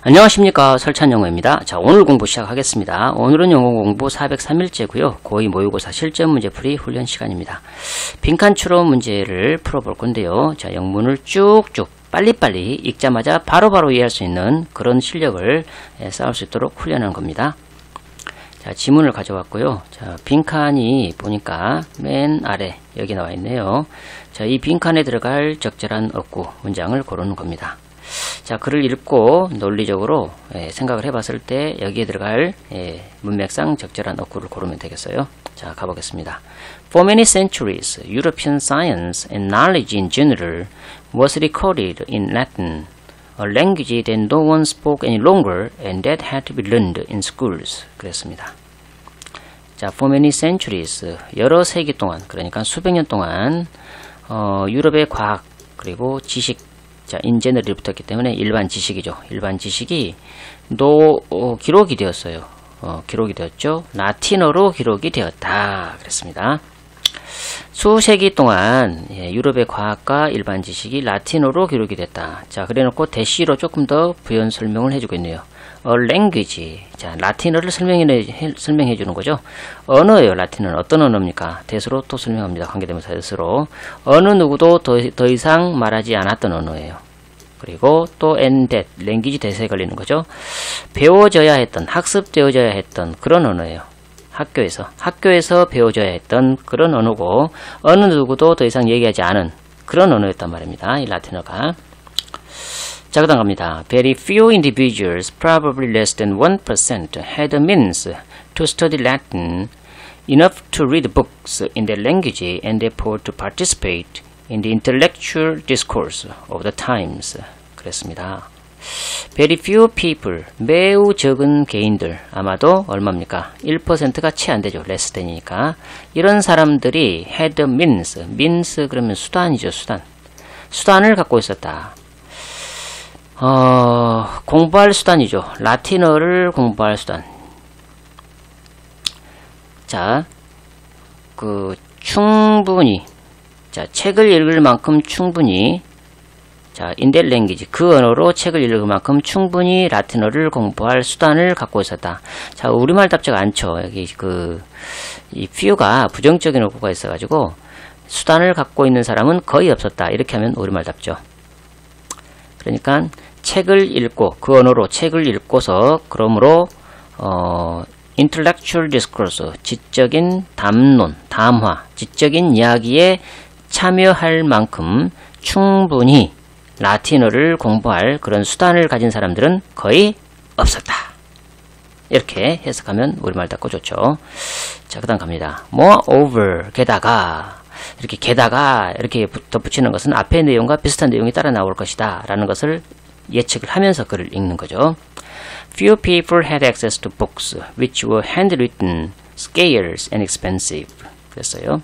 안녕하십니까 설찬영어입니다. 자 오늘 공부 시작하겠습니다. 오늘은 영어 공부 403일째고요. 고2 모의고사 실전 문제풀이 훈련 시간입니다. 빈칸 추론 문제를 풀어볼 건데요. 자 영문을 쭉쭉 빨리빨리 읽자마자 바로바로 바로 이해할 수 있는 그런 실력을 예, 쌓을 수 있도록 훈련하는 겁니다. 자 지문을 가져왔고요. 자 빈칸이 보니까 맨 아래 여기 나와 있네요. 자이 빈칸에 들어갈 적절한 어구 문장을 고르는 겁니다. 자, 글을 읽고 논리적으로 예, 생각을 해봤을 때 여기에 들어갈 예, 문맥상 적절한 어구를 고르면 되겠어요. 자, 가보겠습니다. For many centuries, European science and knowledge in general was recorded in Latin, a language that no one spoke any longer and that had to be learned in schools. 그랬습니다. 자, for many centuries, 여러 세기 동안, 그러니까 수백 년 동안 어, 유럽의 과학 그리고 지식 자, 인제 general이 붙었기 때문에 일반 지식이죠. 일반 지식이 노 어, 기록이 되었어요. 어, 기록이 되었죠. 라틴어로 기록이 되었다. 그랬습니다. 수세기 동안 예, 유럽의 과학과 일반 지식이 라틴어로 기록이 됐다. 자, 그래놓고 대시로 조금 더 부연 설명을 해주고 있네요. A language. 자, 라틴어를 설명해, 설명해 주는 거죠. 언어예요, 라틴어는. 어떤 언어입니까? 대수로 또 설명합니다. 관계되면서 대수로. 어느 누구도 더, 더 이상 말하지 않았던 언어예요. 그리고 또 and that, 랭귀지 대세에 걸리는 거죠. 배워져야 했던, 학습되어져야 했던 그런 언어예요. 학교에서. 학교에서 배워져야 했던 그런 언어고, 어느 누구도 더 이상 얘기하지 않은 그런 언어였단 말입니다. 이 라틴어가. 자, 그 다음 갑니다. Very few individuals, probably less than 1%, had the means to study Latin enough to read books in their language and therefore to participate in the intellectual discourse of the times. 그랬습니다. Very few people, 매우 적은 개인들, 아마도 얼마입니까? 1%가 채 안 되죠. less than이니까. 이런 사람들이 had means, means 그러면 수단이죠, 수단. 수단을 갖고 있었다. 어, 공부할 수단이죠. 라틴어를 공부할 수단. 자, 그, 충분히, 자, 책을 읽을 만큼 충분히, 자, 인델 랭귀지, 그 언어로 책을 읽을 만큼 충분히 라틴어를 공부할 수단을 갖고 있었다. 자, 우리말 답지가 않죠. 여기 그, 이 few가 부정적인 어구가 있어가지고, 수단을 갖고 있는 사람은 거의 없었다. 이렇게 하면 우리말 답죠. 그러니까, 책을 읽고 그 언어로 책을 읽고서 그러므로 어, intellectual discourse 지적인 담론, 담화, 지적인 이야기에 참여할 만큼 충분히 라틴어를 공부할 그런 수단을 가진 사람들은 거의 없었다. 이렇게 해석하면 우리말 닦고 좋죠. 자, 그 다음 갑니다. moreover, 게다가 이렇게 게다가 이렇게 덧붙이는 것은 앞의 내용과 비슷한 내용이 따라 나올 것이다 라는 것을 예측을 하면서 글을 읽는 거죠. Few people had access to books which were handwritten, scarce and expensive. 그랬어요.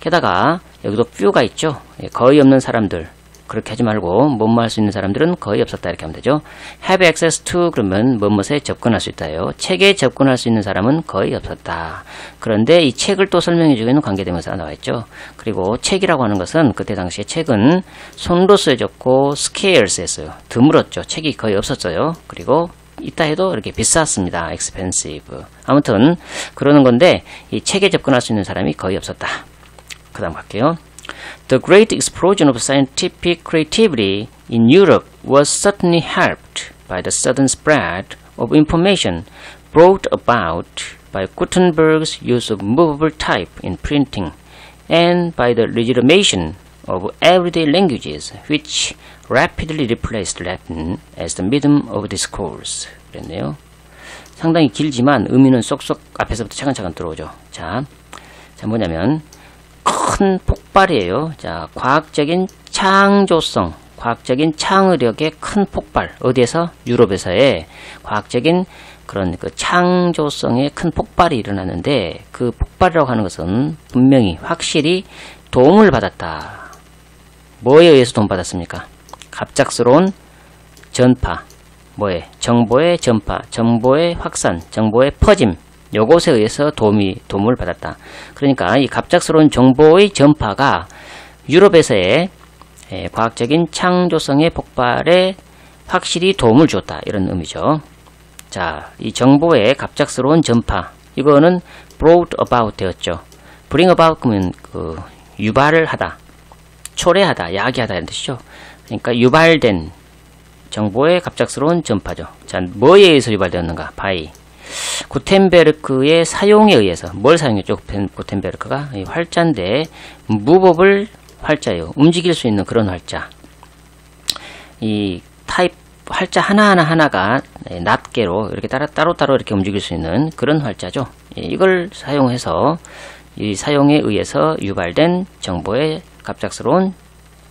게다가 여기도 few가 있죠. 예, 거의 없는 사람들, 그렇게 하지 말고 뭐뭐 할 수 있는 사람들은 거의 없었다 이렇게 하면 되죠. have access to 그러면 뭐뭐에 접근할 수 있다요. 책에 접근할 수 있는 사람은 거의 없었다. 그런데 이 책을 또 설명해 주고 있는 관계대명사가 나와 있죠. 그리고 책이라고 하는 것은 그때 당시에 책은 손으로 쓰여졌고 scarce 했어요. 드물었죠. 책이 거의 없었어요. 그리고 있다 해도 이렇게 비쌌습니다. expensive. 아무튼 그러는 건데 이 책에 접근할 수 있는 사람이 거의 없었다. 그 다음 갈게요. The great explosion of scientific creativity in Europe was certainly helped by the sudden spread of information brought about by Gutenberg's use of movable type in printing and by the legitimation of everyday languages which rapidly replaced Latin as the medium of discourse. 그랬네요. 상당히 길지만 의미는 쏙쏙 앞에서부터 차근차근 들어오죠. 자, 자 뭐냐면 큰 폭발이에요. 자, 과학적인 창조성, 과학적인 창의력의 큰 폭발. 어디에서? 유럽에서의 과학적인 그런 그 창조성의 큰 폭발이 일어났는데 그 폭발이라고 하는 것은 분명히 확실히 도움을 받았다. 뭐에 의해서 도움 받았습니까? 갑작스러운 전파, 뭐에? 정보의 전파, 정보의 확산, 정보의 퍼짐, 요것에 의해서 도움이, 도움을 받았다. 그러니까 이 갑작스러운 정보의 전파가 유럽에서의 예, 과학적인 창조성의 폭발에 확실히 도움을 줬다 이런 의미죠. 자, 이 정보의 갑작스러운 전파 이거는 brought about 되었죠. bring about 그러면 그 유발을 하다, 초래하다, 야기하다 이런 뜻이죠. 그러니까 유발된 정보의 갑작스러운 전파죠. 자, 뭐에 의해서 유발되었는가? by. 구텐베르크의 사용에 의해서 뭘 사용했죠? 구텐베르크가 이 활자인데 movable 활자예요. 움직일 수 있는 그런 활자. 이 타입 활자 하나하나 하나가 낱개로 이렇게 따로 따로 따로 이렇게 움직일 수 있는 그런 활자죠. 예, 이걸 사용해서 이 사용에 의해서 유발된 정보의 갑작스러운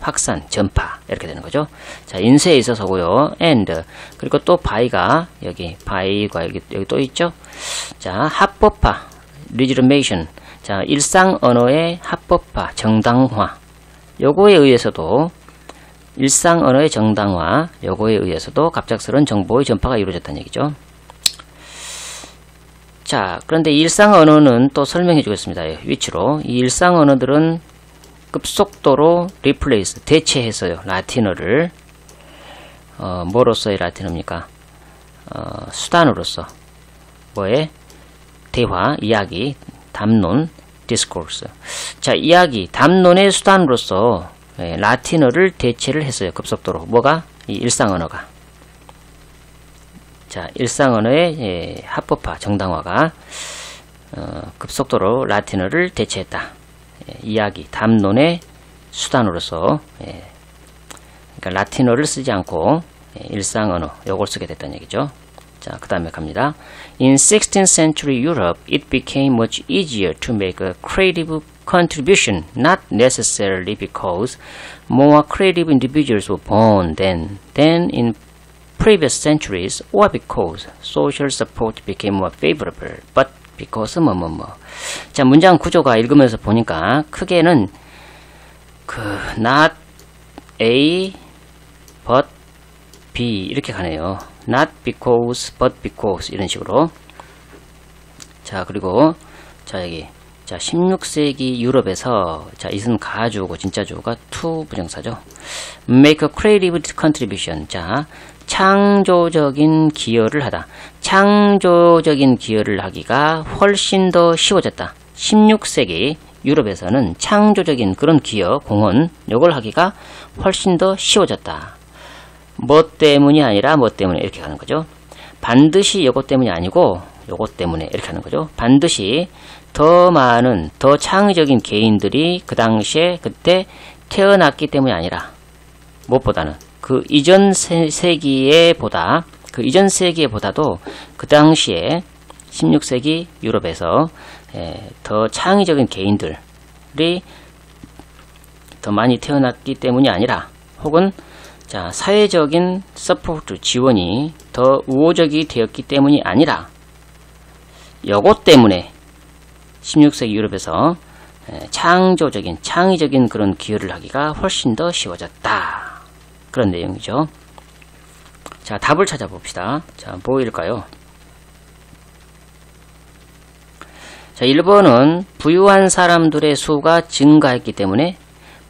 확산, 전파 이렇게 되는 거죠. 자, 인쇄에 있어서고요. and 그리고 또 by가 여기 by가 여기 여기 또 있죠. 자, 합법화, legitimation. 자, 일상 언어의 합법화, 정당화. 요거에 의해서도 일상 언어의 정당화, 요거에 의해서도 갑작스러운 정보의 전파가 이루어졌다는 얘기죠. 자, 그런데 일상 언어는 또 설명해 주겠습니다. which로. 이 일상 언어들은 급속도로 replace, 대체했어요. 라틴어를. 어, 뭐로서의 라틴어입니까? 어, 수단으로서. 뭐에? 대화, 이야기, 담론, discourse. 자, 이야기, 담론의 수단으로서 예, 라틴어를 대체를 했어요. 급속도로. 뭐가? 이 일상 언어가. 자, 일상 언어의 예, 합법화, 정당화가 어, 급속도로 라틴어를 대체했다. 예, 이야기, 담론의 수단으로서 예, 그러니까 라틴어를 쓰지 않고 예, 일상 언어 요걸 쓰게 됐다는 얘기죠. 자, 그 다음에 갑니다. In 16th century Europe, it became much easier to make a creative contribution, not necessarily because more creative individuals were born then than in previous centuries, or because social support became more favorable, but because 뭐뭐 뭐. 자, 문장 구조가 읽으면서 보니까 크게는 그 not A but B 이렇게 가네요. not because but because 이런 식으로. 자, 그리고 자, 여기 자, 16세기 유럽에서 자, 이은 가주고 진짜 주어가 to 부정사죠. make a creative contribution. 자, 창조적인 기여를 하다. 창조적인 기여를 하기가 훨씬 더 쉬워졌다. 16세기 유럽에서는 창조적인 그런 기여, 공헌, 요걸 하기가 훨씬 더 쉬워졌다. 뭐 때문이 아니라 뭐 때문에 이렇게 가는 거죠. 반드시 요것 때문이 아니고 요것 때문에 이렇게 하는 거죠. 반드시 더 많은 더 창의적인 개인들이 그 당시에 그때 태어났기 때문이 아니라 무엇보다는 그 이전 세기에 보다 그 이전 세기에 보다도 그 당시에 16세기 유럽에서 예, 더 창의적인 개인들이 더 많이 태어났기 때문이 아니라 혹은 자 사회적인 support 지원이 더 우호적이 되었기 때문이 아니라 요것 때문에 16세기 유럽에서 창조적인 창의적인 그런 기여를 하기가 훨씬 더 쉬워졌다. 그런 내용이죠. 자, 답을 찾아봅시다. 자, 뭐일까요? 자, 1번은 부유한 사람들의 수가 증가했기 때문에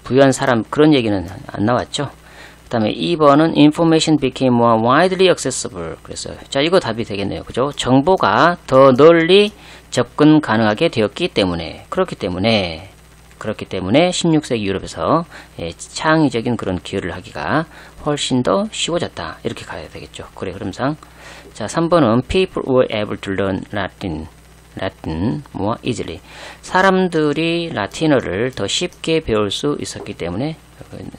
부유한 사람 그런 얘기는 안 나왔죠. 그 다음에 2번은 information became more widely accessible 그랬어요. 자, 이거 답이 되겠네요. 그죠? 정보가 더 널리 접근 가능하게 되었기 때문에 그렇기 때문에 그렇기 때문에 16세기 유럽에서 예, 창의적인 그런 기여를 하기가 훨씬 더 쉬워졌다. 이렇게 가야 되겠죠. 그래 흐름상. 자, 3번은 people were able to learn Latin Latin more easily. 사람들이 라틴어를 더 쉽게 배울 수 있었기 때문에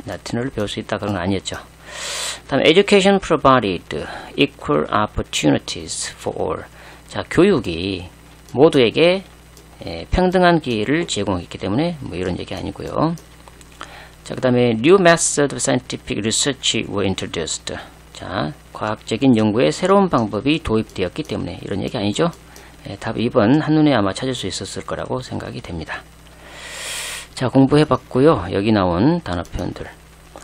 라틴어를 배울 수 있다 그런 건 아니었죠. 다음 education provided equal opportunities for all. 자, 교육이 모두에게 예, 평등한 기회를 제공했기 때문에 뭐 이런 얘기 아니고요. 자, 그 다음에 new method of scientific research were introduced. 자, 과학적인 연구에 새로운 방법이 도입되었기 때문에 이런 얘기 아니죠. 예, 답 2번 한눈에 아마 찾을 수 있었을 거라고 생각이 됩니다. 자, 공부해봤고요. 여기 나온 단어 표현들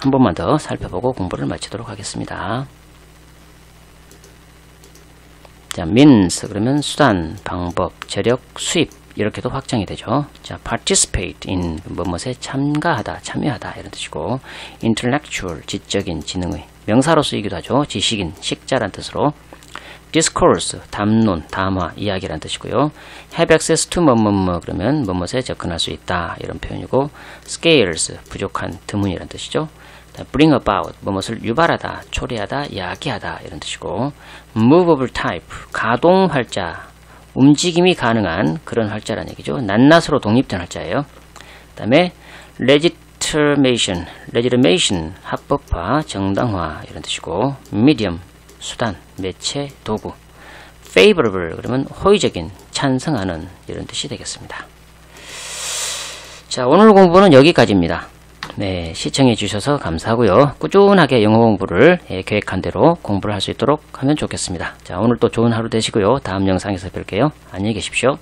한 번만 더 살펴보고 공부를 마치도록 하겠습니다. 자, means 그러면 수단, 방법, 재력, 수입 이렇게도 확장이 되죠. 자, participate in 뭐뭐에 참가하다, 참여하다 이런 뜻이고 intellectual 지적인 지능의 명사로 쓰이기도 하죠. 지식인, 식자란 뜻으로. discourse, 담론, 담화, 이야기란 뜻이고요. have access to 뭐뭐뭐 그러면 뭐뭐에 접근할 수 있다 이런 표현이고 scarce, 부족한, 드문이란 뜻이죠. bring about, 뭐뭇을 유발하다, 초래하다, 야기하다 이런 뜻이고 movable type, 가동 활자, 움직임이 가능한 그런 활자란 얘기죠. 낱낱으로 독립된 활자예요. 그 다음에 legitimation, legitimation, 합법화, 정당화 이런 뜻이고 medium, 수단, 매체, 도구 favorable, 그러면 호의적인, 찬성하는 이런 뜻이 되겠습니다. 자, 오늘 공부는 여기까지입니다. 네, 시청해 주셔서 감사하고요. 꾸준하게 영어 공부를 예, 계획한 대로 공부를 할 수 있도록 하면 좋겠습니다. 자, 오늘 또 좋은 하루 되시고요. 다음 영상에서 뵐게요. 안녕히 계십시오.